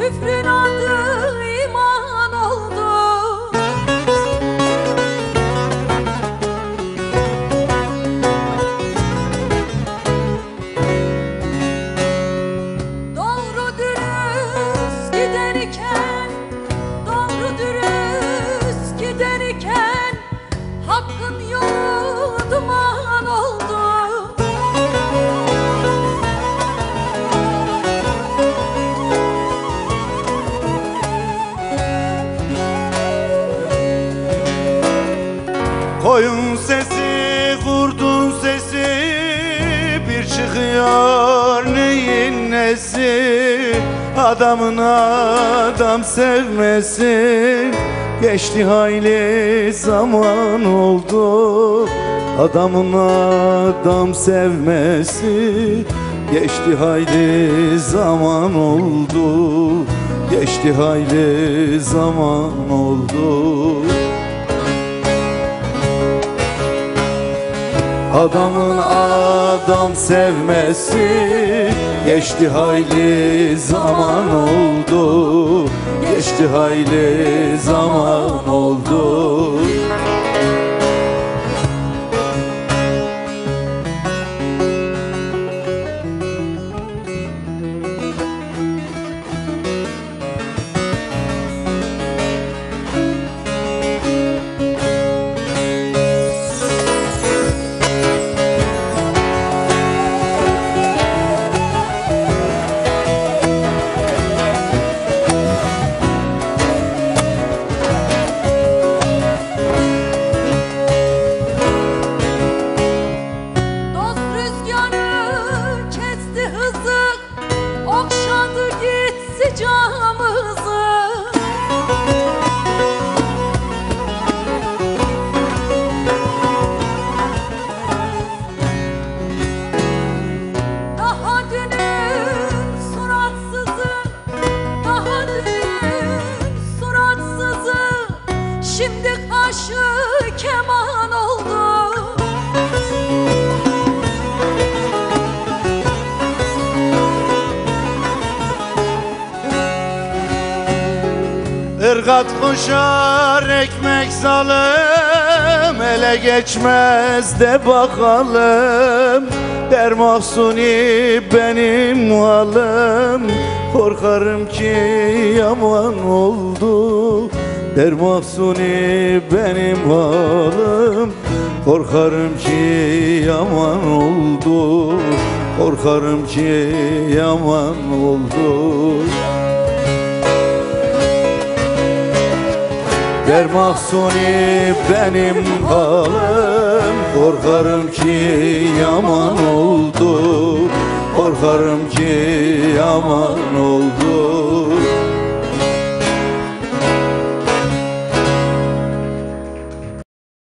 Küfrün adı Koyun sesi, kurdun sesi Bir çıkıyor neyin nesi? Adamın adam sevmesi Geçti hayli zaman oldu. Adamın adam sevmesi Geçti hayli zaman oldu. Geçti hayli zaman oldu Adamın adam sevmesi Geçti hayli zaman oldu. Geçti hayli zaman oldu Irgat koşar ekmek zalım. Ele geçmez de bakalım. Der mahsuni benim halim Korkarım ki yaman oldu. Der mahsuni benim halim Korkarım ki yaman oldu. Korkarım ki yaman oldu Der mahsuni benim halim Korkarım ki yaman oldu. Korkarım ki yaman oldu